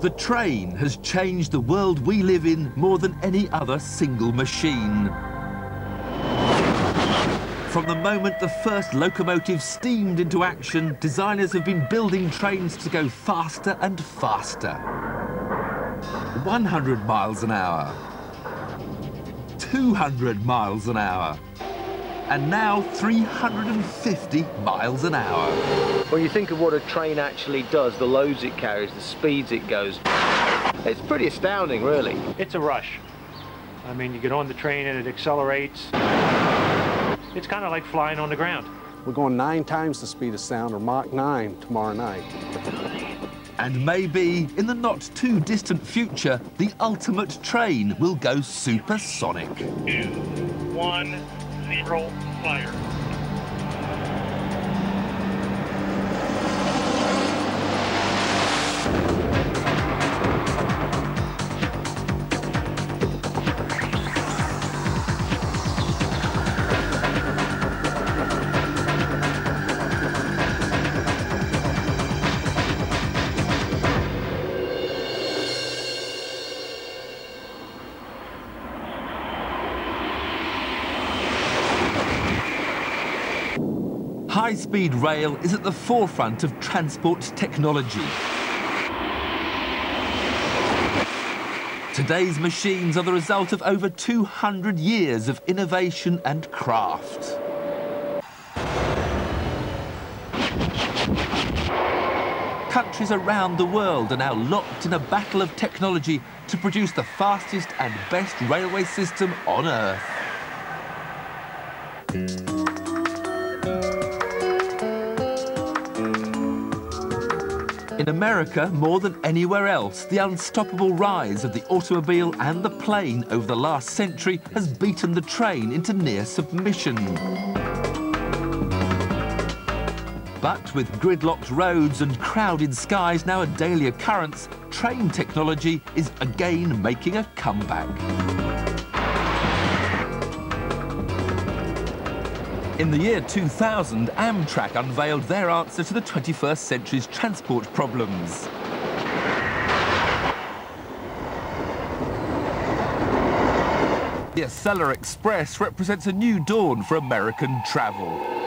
The train has changed the world we live in more than any other single machine. From the moment the first locomotive steamed into action, designers have been building trains to go faster and faster. 100 miles an hour, 200 miles an hour, and now 350 miles an hour. When you think of what a train actually does, the loads it carries, the speeds it goes, it's pretty astounding, really. It's a rush. I mean, you get on the train and it accelerates. It's kind of like flying on the ground. We're going nine times the speed of sound, or Mach 9, tomorrow night. And maybe, in the not too distant future, the ultimate train will go supersonic. Two, one, zero, fire. High-speed rail is at the forefront of transport technology. Today's machines are the result of over 200 years of innovation and craft. Countries around the world are now locked in a battle of technology to produce the fastest and best railway system on Earth. In America, more than anywhere else, the unstoppable rise of the automobile and the plane over the last century has beaten the train into near submission. But with gridlocked roads and crowded skies now a daily occurrence, train technology is again making a comeback. In the year 2000, Amtrak unveiled their answer to the 21st century's transport problems. The Acela Express represents a new dawn for American travel.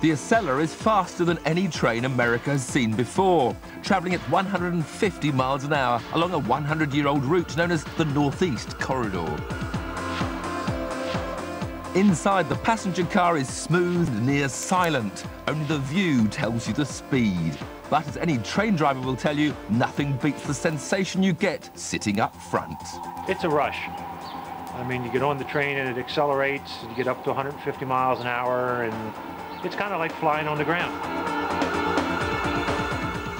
The Acela is faster than any train America has seen before, travelling at 150 miles an hour along a 100-year-old route known as the Northeast Corridor. Inside, the passenger car is smooth near silent. Only the view tells you the speed. But as any train driver will tell you, nothing beats the sensation you get sitting up front. It's a rush. I mean, you get on the train and it accelerates, you get up to 150 miles an hour, and it's kind of like flying on the ground.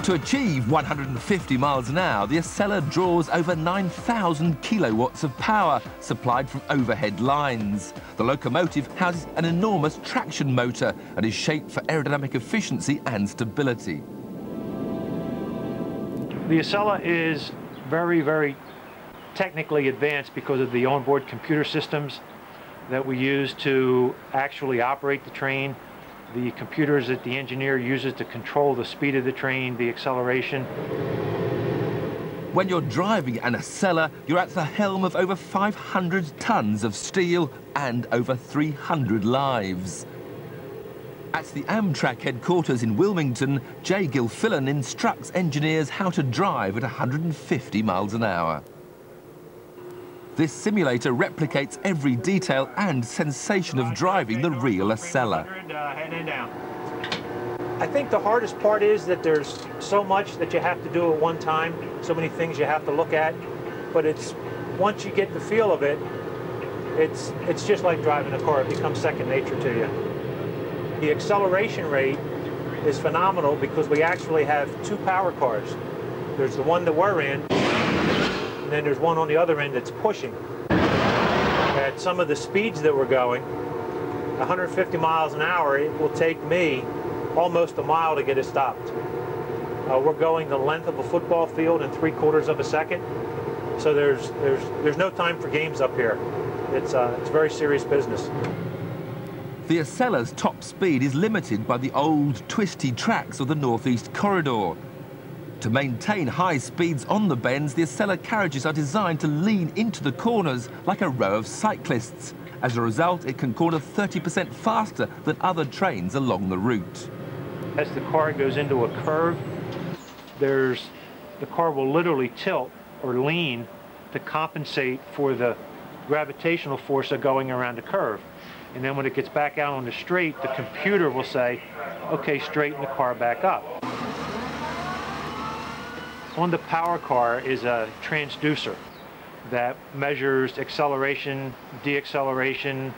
To achieve 150 miles an hour, the Acela draws over 9,000 kilowatts of power supplied from overhead lines. The locomotive houses an enormous traction motor and is shaped for aerodynamic efficiency and stability. The Acela is very, very technically advanced because of the onboard computer systems that we use to actually operate the train the computers that the engineer uses to control the speed of the train, the acceleration. When you're driving an Acela, you're at the helm of over 500 tons of steel and over 300 lives. At the Amtrak headquarters in Wilmington, Jay Gilfillan instructs engineers how to drive at 150 miles an hour. This simulator replicates every detail and sensation of driving the real Acela. I think the hardest part is that there's so much that you have to do at one time, so many things you have to look at, but it's once you get the feel of it, it's it's just like driving a car. It becomes second nature to you. The acceleration rate is phenomenal because we actually have two power cars. There's the one that we're in, and then there's one on the other end that's pushing. At some of the speeds that we're going, 150 miles an hour, it will take me almost a mile to get it stopped. Uh, we're going the length of a football field in three quarters of a second. So there's there's there's no time for games up here. It's uh, it's very serious business. The Acela's top speed is limited by the old twisty tracks of the Northeast Corridor. To maintain high speeds on the bends, the Acela carriages are designed to lean into the corners like a row of cyclists. As a result, it can corner 30% faster than other trains along the route. As the car goes into a curve, there's the car will literally tilt or lean to compensate for the gravitational force of going around the curve. And then when it gets back out on the straight, the computer will say, okay, straighten the car back up. On the power car is a transducer that measures acceleration, deacceleration,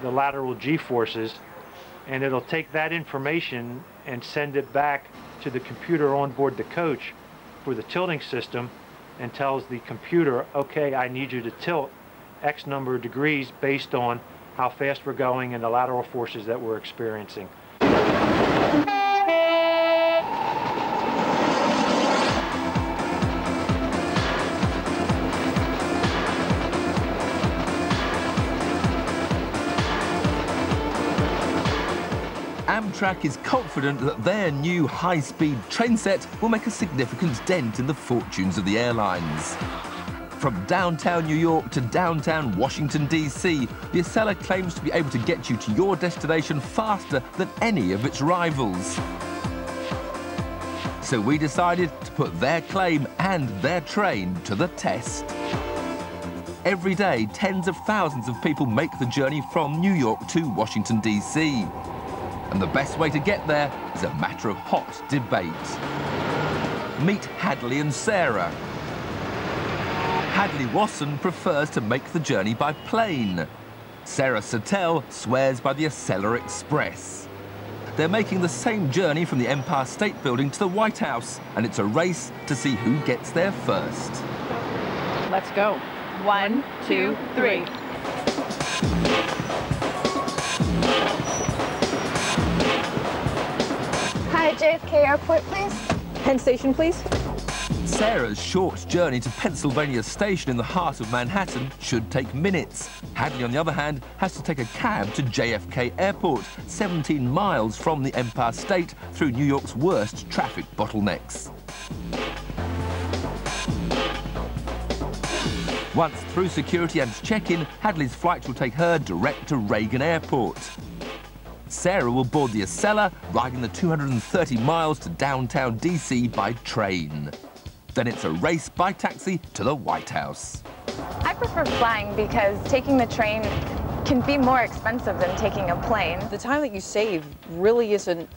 the lateral g-forces, and it'll take that information and send it back to the computer on board the coach for the tilting system and tells the computer, okay, I need you to tilt X number of degrees based on how fast we're going and the lateral forces that we're experiencing. Amtrak is confident that their new high-speed train set will make a significant dent in the fortunes of the airlines. From downtown New York to downtown Washington, D.C., the Acela claims to be able to get you to your destination faster than any of its rivals. So we decided to put their claim and their train to the test. Every day, tens of thousands of people make the journey from New York to Washington, D.C. And the best way to get there is a matter of hot debate. Meet Hadley and Sarah. Hadley Wasson prefers to make the journey by plane. Sarah Sattel swears by the Acela Express. They're making the same journey from the Empire State Building to the White House, and it's a race to see who gets there first. Let's go. One, two, three. Hi, JFK Airport, please. Penn Station, please. Sarah's short journey to Pennsylvania Station in the heart of Manhattan should take minutes. Hadley, on the other hand, has to take a cab to JFK Airport, 17 miles from the Empire State through New York's worst traffic bottlenecks. Once through security and check-in, Hadley's flight will take her direct to Reagan Airport. Sarah will board the Acela, riding the 230 miles to downtown DC by train. Then it's a race by taxi to the White House. I prefer flying because taking the train can be more expensive than taking a plane. The time that you save really isn't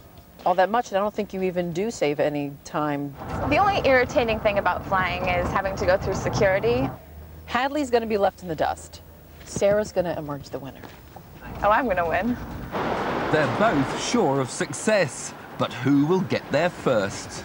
all that much, and I don't think you even do save any time. The only irritating thing about flying is having to go through security. Hadley's going to be left in the dust. Sarah's going to emerge the winner. Oh, I'm going to win. They're both sure of success, but who will get there first?